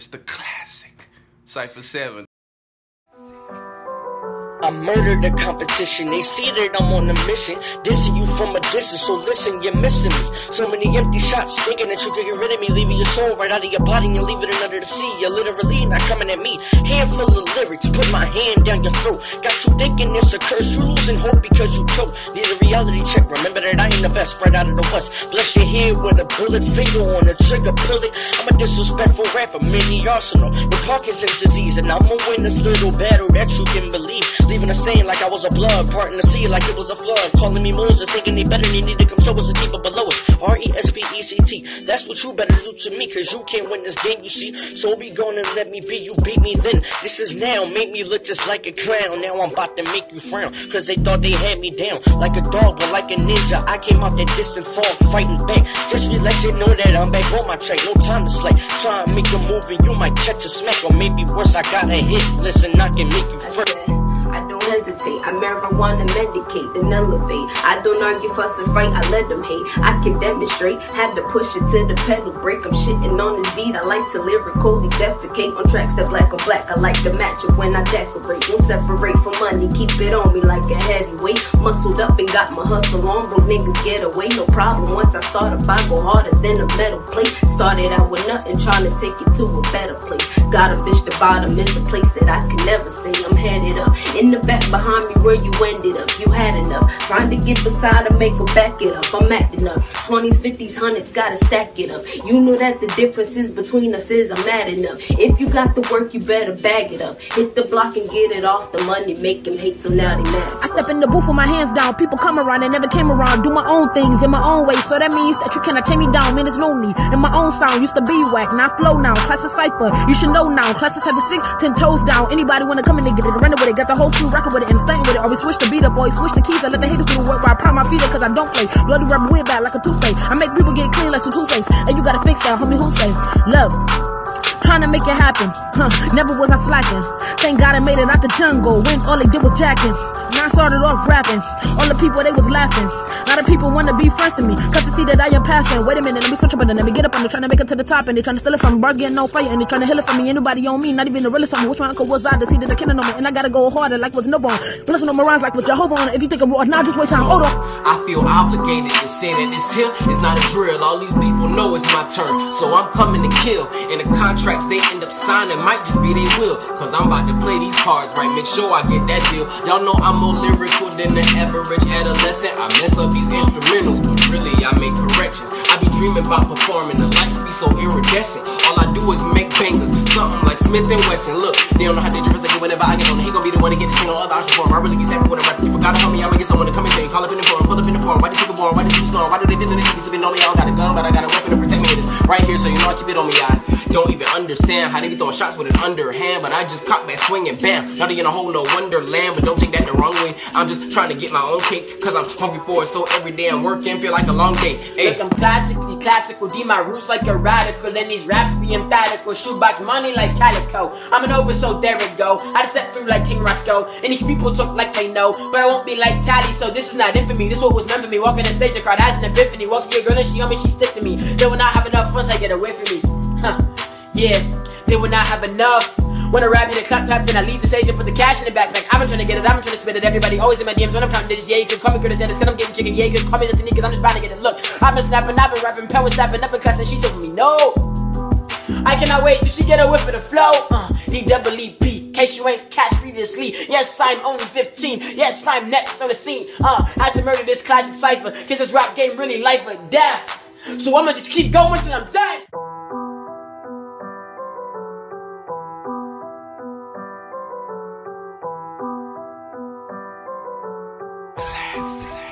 It's the Klassic Cypher 7. I murdered the competition. They see that I'm on a mission. Dissing you from a distance, so listen, you're missing me. So many empty shots, thinking that you can get rid of me, leaving your soul right out of your body and leaving it under the sea. You're literally not coming at me. Handful of lyrics, put my hand down your throat. Got you thinking it's a curse, You're losing hope because you choke. Need a reality check. Remember that I ain't the best, right out of the west. Bless your head with a bullet finger on the trigger, pull it. I'm a disrespectful rapper, mini arsenal with Parkinson's disease, and I'ma win this little battle that you can believe. Leaving a stain like I was a blood, parting the sea like it was a flood. Calling me Moses, thinking they better, they need to come show us a keeper below us. R E S P E C T. That's what you better do to me, cause you can't win this game, you see. So be gone and let me be. You beat me then. This is now, make me look just like a clown. Now I'm about to make you frown, cause they thought they had me down. Like a dog, but like a ninja. I came out that distant fog, fighting back. Just relax and know that I'm back on my track. No time to slack. Try and make a move and you might catch a smack, or maybe worse, I got a hit. Listen, I can make you fret. Hesitate. I marijuana medicate, then elevate. I don't argue, fuss, and fight. I let them hate. I can demonstrate. Had to push it to the pedal break. I'm shitting on this beat. I like to lyrically defecate on tracks that black on black. I like to match it when I decorate. Don't separate for money. Keep it on me like a heavyweight. Muscled up and got my hustle on. Broke niggas get away. No problem. Once I start up, I go harder than a metal plate. Started out with nothing, trying to take it to a better place. Got a bitch, the bottom is a place that I can never see. I'm headed up. In the back behind me where you ended up. You had enough. Trying to get beside and make them back it up. I'm acting up. 20s, 50s, 100s, gotta stack it up. You know that the differences between us is I'm mad enough. If you got the work, you better bag it up. Hit the block and get it off the money. Make them hate, so now they mad. I step in the booth with my hands down. People come around, they never came around. Do my own things in my own way. So that means that you cannot take me down. Man, it's lonely. And my own sound used to be whack. Now I flow now. Klassic Cypher. You should know now. Have a six, ten toes down. Anybody wanna come and they get it, run with it. Got the whole crew record with it and stunting with it. Always switch the beat up, boy. Switch the keys. I let the haters do the work while I prime my feet up cause I don't play. Bloody rubber weird bad like a toothpaste. I make people get clean like some toothpaste. And you gotta fix that, homie. Who say? Love. Trying to make it happen. Huh. Never was I slacking. Thank God I made it out the jungle. When all they did was jacking. Now I started off rapping. All the people they was laughing. A lot of people wanna be friends with me. Cause to see that I am passing. Wait a minute, let me switch up and then let me get up. I'm trying to make it to the top and they trying to steal it from me. Bars getting no fire and they trying to heal it from me. Anybody on me, not even the realest on me. Which my uncle was I to see that they killing on me. And I gotta go harder like with no bone. Listen to my rhymes like with Jehovah on it. If you think I'm raw, now just wait time. Hold on. I feel obligated to say that this here is not a drill. All these people know it's my turn. So I'm coming to kill. And the contracts they end up signing might just be they will. Cause I'm about to play these cards right. Make sure I get that deal. Y'all know I'm more lyrical than the average adolescent. I mess up these instrumentals, but really I make corrections. I be dreaming about performing. The lights be so iridescent. All I do is make bangers. Something like Smith and Wesson. Look, they don't know how dangerous I get whenever I get on. He gon' be the one to get the tune on other options for him. I really be savvy when I rap. You forgot to help me. I'ma get someone to come and say, call up in the forum, pull up in the forum. Why these people born? Why these people snoring? Why do they feel the niggas even know me? I don't got a gun, but I got a weapon to protect me this. Right here, so you know I keep it on me. I don't even understand how they be throwing shots with an underhand, but I just cock back, swinging, bam. Now they in a whole no wonderland, but don't take that the wrong way. I'm just trying to get my own cake, cause I'm hungry for it. So every day I'm working, feel like a long day. Hey. Look, I'm classically classical, D my roots like a radical, and these raps be emphatical. Shoebox money like calico. I'm an over, so there it go. I just step through like King Roscoe, and these people talk like they know, but I won't be like Tally. So this is not infamy. This what was meant for me. Walking the stage, the crowd has an epiphany. Walks to a girl and she on me, she stick to me. They will not have enough funds, I get away from me. Yeah, they will not have enough. When I rap, hit a clap, clap, then I leave the stage and put the cash in the backpack. I've been trying to get it, I've been trying to spit it. Everybody always in my DMs when I'm counting digits. Yeah, you can call me Curtis Ennis, cause I'm getting chicken. Yeah, you can call me Destiny, cause I'm just about to get it. Look, I've been snapping, I've been rapping, power snapping, uppercuts, and she told me no. I cannot wait till she get a whiff of the flow. Uh, D-double-E-P, case you ain't catch previously. Yes, I'm only 15. Yes, I'm next on the scene. Uh, I had to murder this Klassic Cypher, cause this rap game really life or death. So I'ma just keep going till I'm dead. Klassic.